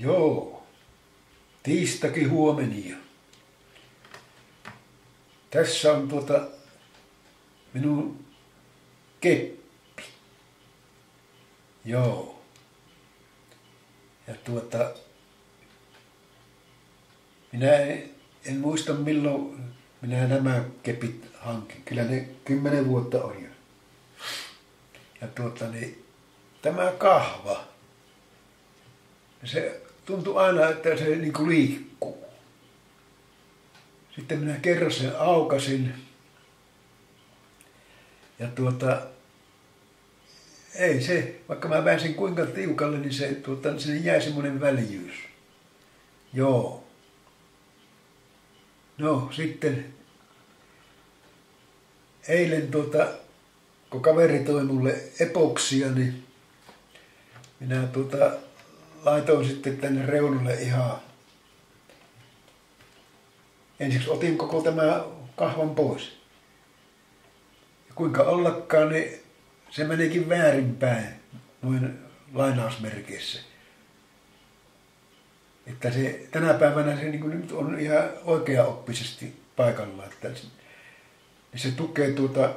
Joo. Tiistakin huomenia. Tässä on tuota minun keppi. Joo. Ja tuota, minä en, en muista milloin minä nämä kepit hankin. Kyllä ne kymmenen vuotta on jo. Ja tuota, niin, tämä kahva, se tuntui aina, että se niin kuin liikkuu. Sitten minä kerran sen aukasin. Ja tuota, ei se, vaikka mä pääsin kuinka tiukalle, niin se, tuota, sinne jäi semmoinen väljyys. Joo. No sitten eilen tuota, kun kaveri toi mulle epoksia, niin minä tuota, laitoin sitten tänne reunalle ihan ensiksi otin koko tämä kahvan pois. Ja kuinka ollakaan, niin se menikin väärinpäin noin lainausmerkeissä. Että se, tänä päivänä se niin nyt on ihan oikeaoppisesti paikalla, että niin se tukee tuota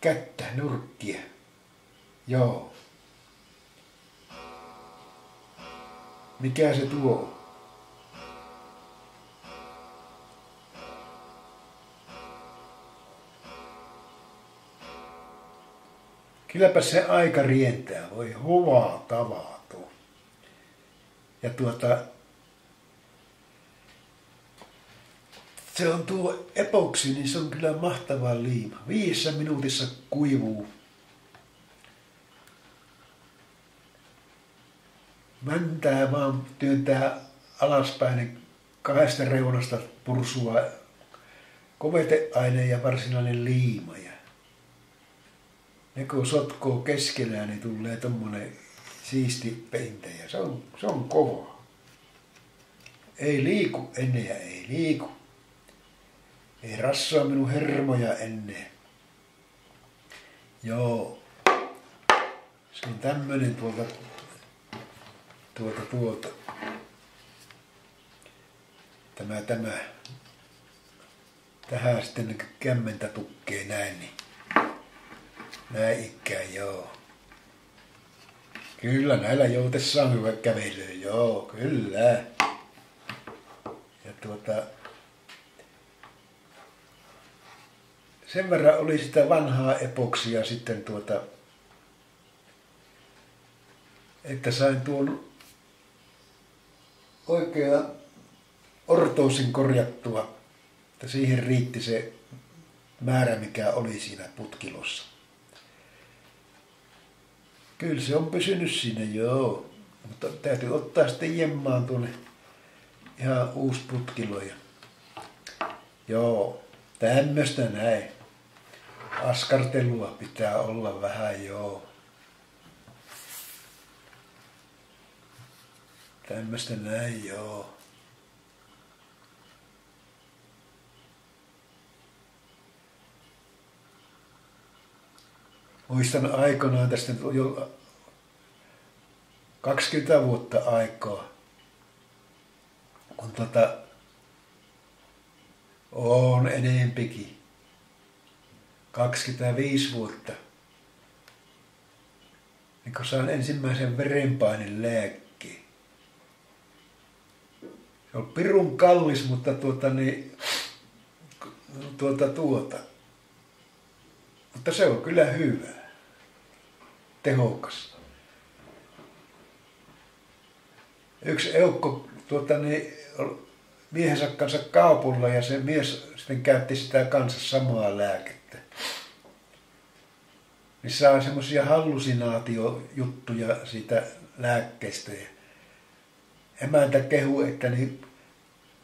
kättä, nurkkia. Joo. Mikä se tuo? Kylläpä se aika rientää, voi hovaa tavato. Ja tuota, se on tuo epoksi, niin se on kyllä mahtava liima. Viidessä minuutissa kuivuu. Mäntää vaan työntää alaspäin niin kahdesta reunasta pursua koveteaine ja varsinainen liima. Ja ne kun sotkoo keskenään, niin tulee tommonen siisti peinte ja se on, se on kova. Ei liiku ja ei liiku. Ei rassaa minun hermoja ennen. Joo. Se on tämmönen tuolta, tuolta, tuolta. Tämä, tämä. Tähän sitten kämmentä tukkee näin, niin näin ikään, joo. Kyllä, näillä joutessa on hyvä kävelyä, joo, kyllä. Ja tuota, sen verran oli sitä vanhaa epoksia sitten tuota, että sain tuon oikea ortoosin korjattua, että siihen riitti se määrä, mikä oli siinä putkilossa. Kyllä se on pysynyt siinä, joo. Mutta täytyy ottaa sitten jemmaan tuonne ihan uusi putkilo. Joo, tämmöistä näin askartelua pitää olla vähän joo. Tämmöistä näin joo. Muistan aikanaan tästä jo 20 vuotta aikaa, kun tota, on enempikin 25 vuotta, niin kun sain ensimmäisen verenpainen lääkkeen. Se on pirun kallis, mutta tuota niin, tuota tuota. Mutta se on kyllä hyvä. Tehokas. Yksi eukko tuota niin, miehensä kanssa kaupulla ja se mies sitten käytti sitä kanssa samaa lääkettä niin saa semmoisia hallusinaatiojuttuja siitä lääkkeestä. Ja emäntä kehu, että niin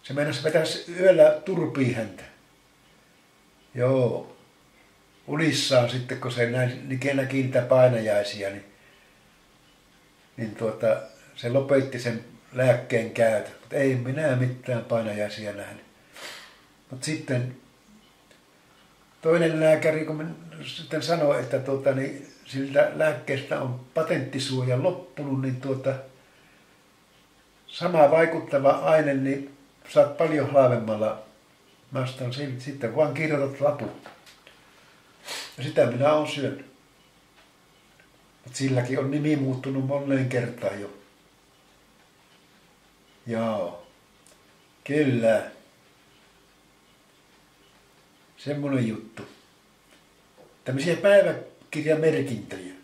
se mennessä vetäisi yöllä turpiin häntä. Joo. Unissaan sitten, kun se näin, niin näki niitä painajaisia, niin, niin tuota, se lopetti sen lääkkeen käytön. Mutta ei minä mitään painajaisia nähnyt. Mutta sitten toinen lääkäri, kun sitten sanoi, että tuota, niin siltä lääkkeestä on patenttisuoja loppunut, niin tuota, sama vaikuttava aine, niin saat paljon halvemmalla. Mä sitten vaan kirjoitat lapun. Ja sitä minä olen syönyt. Mutta silläkin on nimi muuttunut moneen kertaan jo. Joo. Kyllä. Semmoinen juttu. Tämmöisiä päiväkirjamerkintöjä.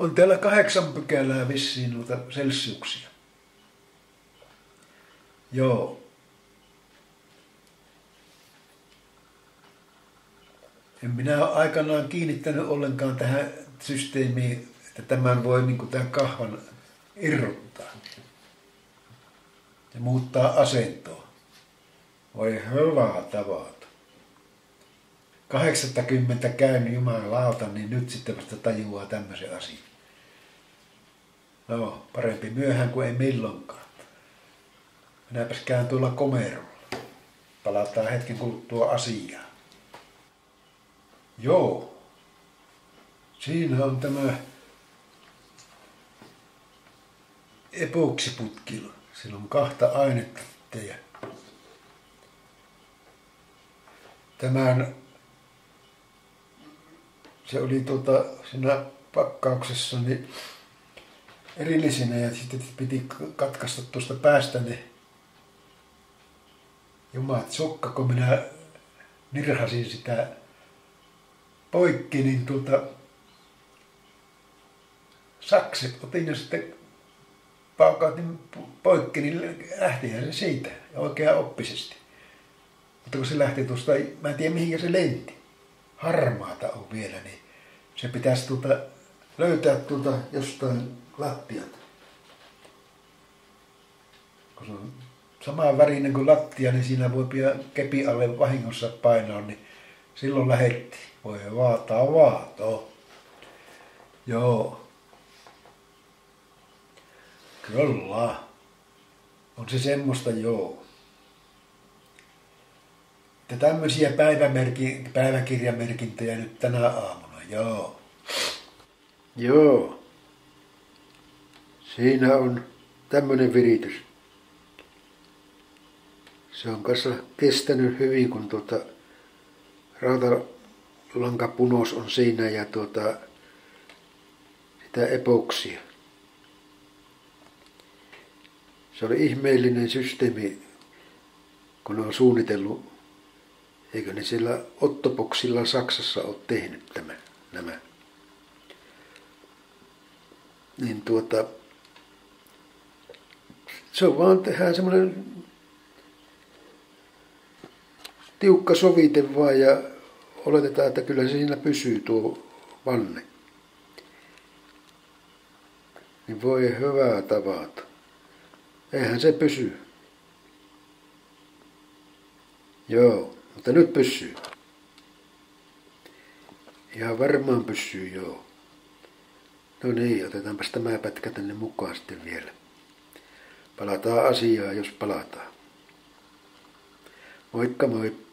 On täällä kahdeksan pykälää vissiin noita selsiuksia. Joo. En minä ole aikanaan kiinnittänyt ollenkaan tähän systeemiin, että tämän voi niin kuin tämän kahvan irrottaa ja muuttaa asentoa. Voi hyvää tavata. 80 käynyt jumalauta, niin nyt sitten vasta tajuaa tämmöisen asian. No, parempi myöhään kuin ei milloinkaan. Minäpäs käyn tuolla komerolla. Palataan hetken kuluttua asiaan. Joo. Siinä on tämä epoksiputkilla. Siinä on kahta ainetta. Tämän, se oli tuota, siinä pakkauksessa niin erillisinä ja sitten piti katkaista tuosta päästä ne jumat sukka, kun minä nirhasin sitä poikki, niin tuota, sakset otin ja sitten paukautin poikki, niin lähtihän se siitä oikein oppisesti. Mutta kun se lähti tuosta, mä en tiedä mihin se lenti. Harmaata on vielä, niin se pitäisi tuota, löytää tuota jostain lattialta. Kun se on samaan värinen kuin lattia, niin siinä voi kepi alle vahingossa painaa, niin silloin lähetti. Voi vaataa vaato. Joo. Kyllä. On se semmoista, joo. Että tämmöisiä päivämerki, päiväkirjamerkintöjä nyt tänä aamuna, joo. Joo. Siinä on tämmöinen viritys. Se on kanssa kestänyt hyvin, kun tuota rautalankapunos on siinä ja tuota, sitä epoksia. Se oli ihmeellinen systeemi, kun on suunnitellut, eikö ne siellä ottopoksilla Saksassa ole tehnyt tämä, nämä. Niin tuota, se on vaan tehdään semmoinen tiukka sovite vaan ja oletetaan, että kyllä se siinä pysyy tuo vanne. Niin voi hyvää tavata. Eihän se pysy. Joo, mutta nyt pysyy. Ihan varmaan pysyy, joo. No niin, otetaanpas tämä pätkä tänne mukaan sitten vielä. Palataan asiaan, jos palataan. Moikka moi!